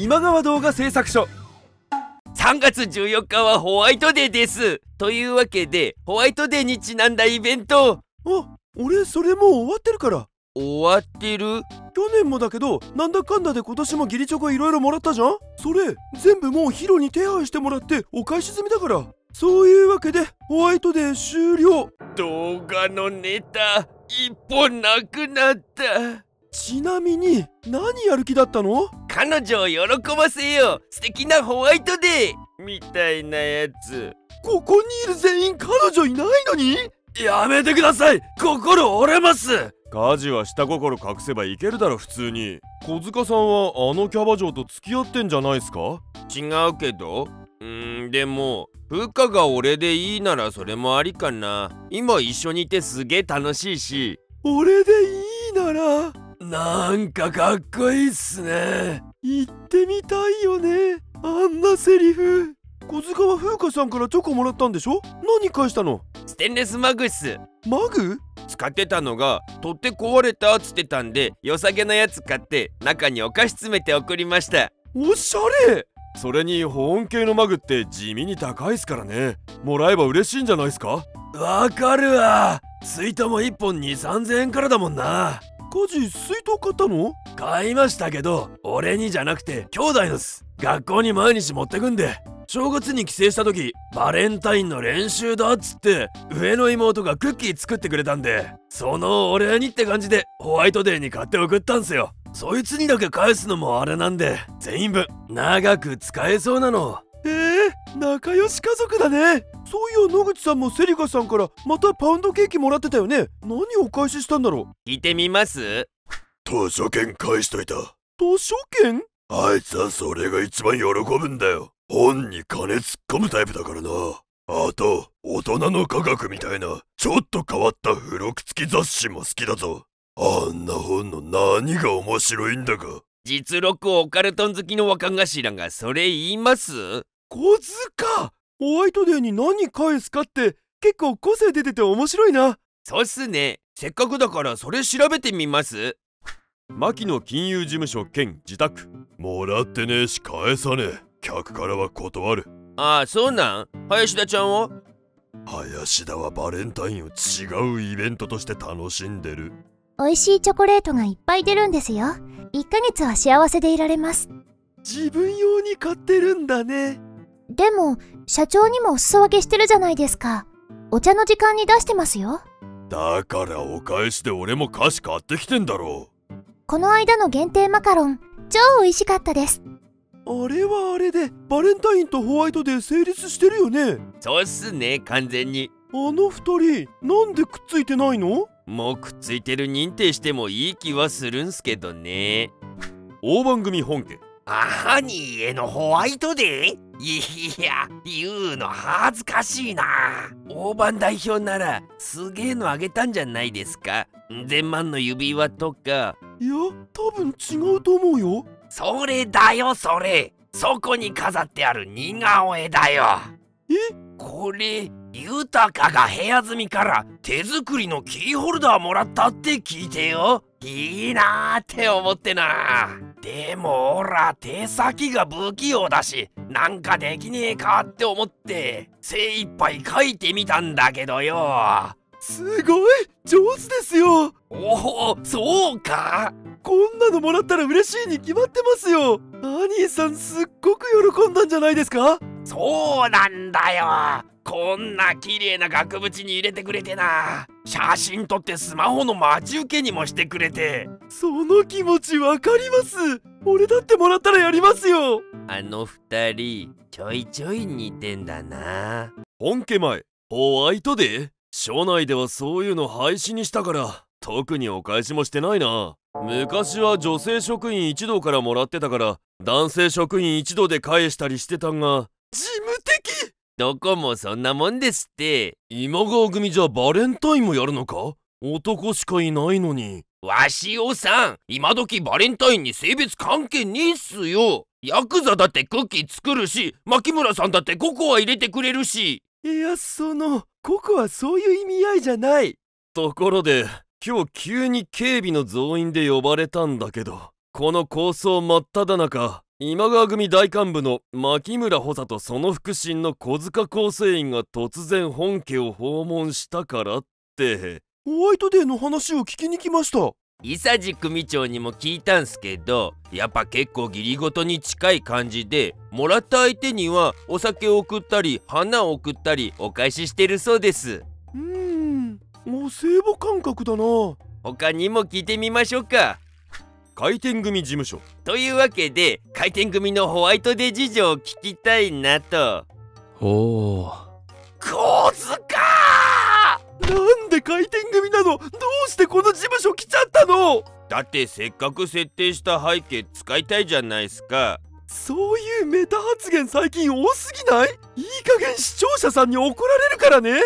今川動画制作所。3月14日はホワイトデーです。というわけでホワイトデーにちなんだイベント。あ俺それもう終わってるから。終わってる？去年もだけどなんだかんだで今年もギリチョコいろいろもらったじゃん？それ全部もうヒロに手配してもらってお返し済みだから。そういうわけでホワイトデー終了。動画のネタ一本なくなったちなみに何やる気だったの？彼女を喜ばせよう。素敵なホワイトデー。みたいなやつ。ここにいる全員彼女いないのに？やめてください。心折れます。家事は下心隠せばいけるだろ普通に。小塚さんはあのキャバ嬢と付き合ってんじゃないすか？違うけど。うーんでも風花が俺でいいならそれもありかな。今一緒にいてすげえ楽しいし。俺でいいならなんかかっこいいっすね。言ってみたいよね。あんなセリフ。小塚は風花さんからチョコもらったんでしょ？何返したの？ステンレスマグっす。マグ？使ってたのが取って壊れたっつってたんで良さげなやつ買って中にお菓子詰めて送りました。おしゃれ！それに保温系のマグって地味に高いっすからね。もらえば嬉しいんじゃないすか？わかるわ。水筒も1本2 3 0 0円からだもんな家事水筒買ったの？買いましたけど俺にじゃなくて兄弟のす。学校に毎日持ってくんで。正月に帰省した時バレンタインの練習だっつって上の妹がクッキー作ってくれたんでそのお礼にって感じでホワイトデーに買って送ったんすよ。そいつにだけ返すのもあれなんで全員分長く使えそうなの、仲良し家族だね。そういや野口さんもセリカさんからまたパウンドケーキもらってたよね。何をお返ししたんだろ聞いてみます？図書券返しといた。図書券？あいつはそれが一番喜ぶんだよ。本に金突っ込むタイプだからな。あと大人の科学みたいなちょっと変わった付録付き雑誌も好きだぞ。あんな本の何が面白いんだか。実録オカルトン好きの若頭がそれ言います？小塚ホワイトデーに何返すかって結構個性出てて面白いな。そうっすね。せっかくだからそれ調べてみます。牧野金融事務所兼自宅。もらってねえし返さねえ。客からは断る。ああそうなん？林田ちゃんは林田はバレンタインを違うイベントとして楽しんでる。美味しいチョコレートがいっぱい出るんですよ。1ヶ月は幸せでいられます。自分用に買ってるんだねでも社長にもお裾分けしてるじゃないですか。お茶の時間に出してますよ。だからお返しで俺も菓子買ってきてんだろ。この間の限定マカロン超美味しかったです。あれはあれでバレンタインとホワイトデー成立してるよね。そうっすね完全に。あの二人なんでくっついてないの？もうくっついてる認定してもいい気はするんすけどね。大番組本家アニーへのホワイトデー？いや言うの恥ずかしいな。大番代表ならすげえのあげたんじゃないですか。千万の指輪とか。いや多分違うと思うよ。それだよそれ。そこに飾ってある似顔絵だよ。え？これ豊かが部屋住みから手作りのキーホルダーもらったって聞いてよ。いいなーって思ってなでもほら手先が不器用だしなんかできねえかって思って精一杯書いてみたんだけどよ。すごい上手ですよ。おおそうか。こんなのもらったら嬉しいに決まってますよ。アニーさんすっごく喜んだんじゃないですか？そうなんだよこんな綺麗な額縁に入れてくれてな。写真撮ってスマホの待ち受けにもしてくれて。その気持ちわかります。俺だってもらったらやりますよ。あの二人ちょいちょい似てんだな。本家前ホワイトデー署内ではそういうの廃止にしたから特にお返しもしてないな。昔は女性職員一同からもらってたから男性職員一同で返したりしてたが事務的どこもそんなもんですって。今川組じゃバレンタインもやるのか？男しかいないのに。わしおさん今時バレンタインに性別関係ねえっすよ。ヤクザだってクッキー作るし牧村さんだってココア入れてくれるし。いやそのココはそういう意味合いじゃない。ところで今日急に警備の増員で呼ばれたんだけどこの構想真っ只中今川組大幹部の牧村補佐とその腹心の小塚構成員が突然本家を訪問したからって。ホワイトデーの話を聞きに来ました。伊佐治組長にも聞いたんすけどやっぱ結構義理ごとに近い感じでもらった相手にはお酒を送ったり花を送ったりお返ししてるそうです。うーんお歳暮感覚だな。他にも聞いてみましょうか回転組事務所。というわけで回転組のホワイトデー事情を聞きたいなと。おお。小塚なんで回転組なの？どうしてこの事務所来ちゃったの？だってせっかく設定した背景使いたいじゃないすか。そういうメタ発言最近多すぎない？いい加減視聴者さんに怒られるからね。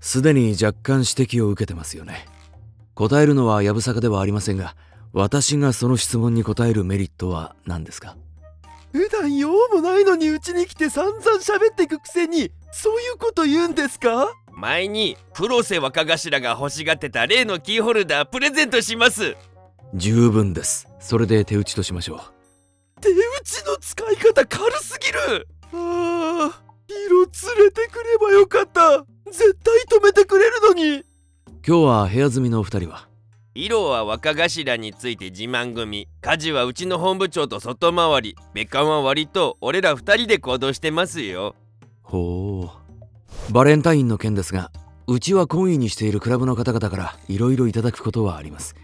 すでに若干指摘を受けてますよね。答えるのはやぶさかではありませんが私がその質問に答えるメリットは何ですか？普段用もないのにうちに来て散々喋ってくくせにそういうこと言うんですか？前に黒瀬若頭が欲しがってた例のキーホルダープレゼントします。十分です。それで手打ちとしましょう。手打ちの使い方軽すぎる。ああ色連れてくればよかった。絶対止めてくれるのに。今日は部屋住みのお二人は？色は若頭について自慢組。家事はうちの本部長と外回り。別館は割と俺ら二人で行動してますよ。ほう。バレンタインの件ですがうちは懇意にしているクラブの方々からいろいろいただくことはあります。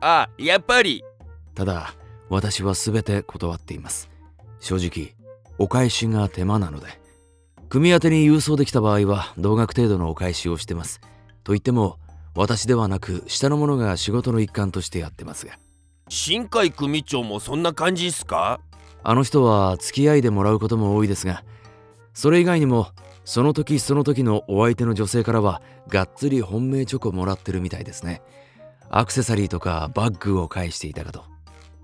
あやっぱり。ただ私は全て断っています。正直お返しが手間なので。組み当てに郵送できた場合は同額程度のお返しをしてます。と言っても私ではなく下の者が仕事の一環としてやってますが。新海組長もそんな感じっすか？あの人は付き合いでもらうことも多いですがそれ以外にもその時その時のお相手の女性からはがっつり本命チョコもらってるみたいですね。アクセサリーとかバッグを返していたかと。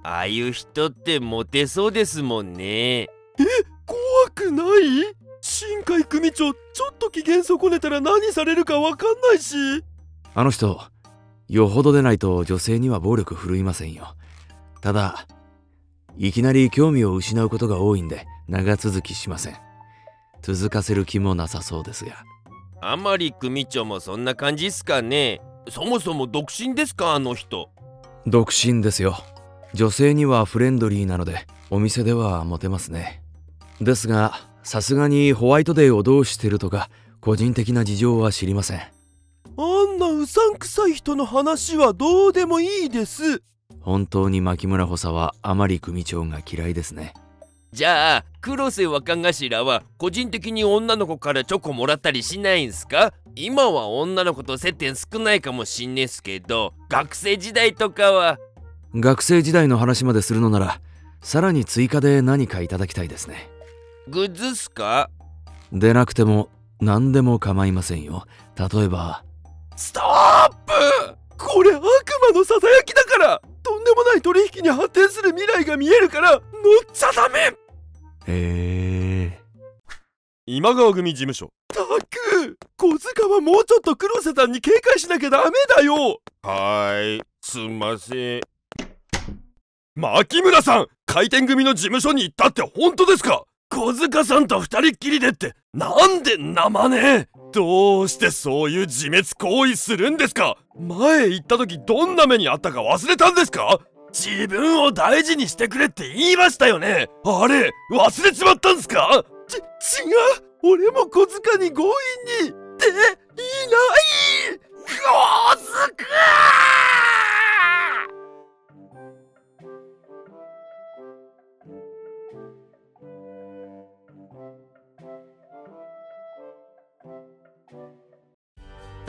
ああいう人ってモテそうですもんね。怖くない？新海組長ちょっと機嫌損ねたら何されるかわかんないしあの人よほどでないと女性には暴力振るいませんよ。ただいきなり興味を失うことが多いんで長続きしません。続かせる気もなさそうですが。あまり組長もそんな感じっすかね。そもそも独身ですかあの人。独身ですよ。女性にはフレンドリーなのでお店ではモテますね。ですがさすがにホワイトデーをどうしてるとか個人的な事情は知りませんんくさい人の話はどうでもいいです。本当に牧村補佐は甘利組長が嫌いですね。じゃあ黒瀬若頭は個人的に女の子からチョコもらったりしないんすか？今は女の子と接点少ないかもしんねえっすけど学生時代とかは？学生時代の話までするのならさらに追加で何かいただきたいですね。グッズっすか？でなくても何でも構いませんよ。例えばストップ!これ悪魔のささやきだから!とんでもない取引に発展する未来が見えるから!乗っちゃダメ!へえ今川組事務所。たく!小塚はもうちょっと黒瀬さんに警戒しなきゃダメだよ!はーいすんません。牧村さん!回転組の事務所に行ったって本当ですか?小塚さんと二人っきりでってなんで生ね？どうしてそういう自滅行為するんですか？前行った時どんな目にあったか忘れたんですか？自分を大事にしてくれって言いましたよね。あれ忘れちまったんすか？ち、違う。俺も小塚に強引にっていない。小塚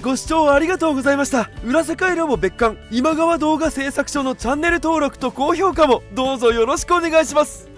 ご視聴ありがとうございました。裏世界ラボ別館今川動画製作所のチャンネル登録と高評価もどうぞよろしくお願いします。